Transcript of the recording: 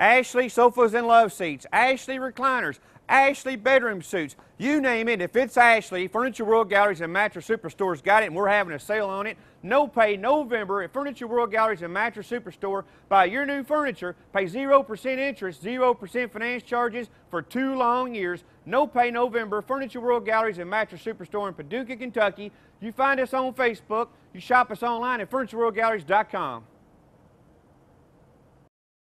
Ashley sofas and love seats, Ashley recliners, Ashley bedroom suits, you name it. If it's Ashley, Furniture World Galleries and Mattress Superstore's got it, and we're having a sale on it. No pay November at Furniture World Galleries and Mattress Superstore. Buy your new furniture, pay 0% interest, 0% finance charges for two long years. No pay November, Furniture World Galleries and Mattress Superstore in Paducah, Kentucky. You find us on Facebook. You shop us online at FurnitureWorldGalleries.com.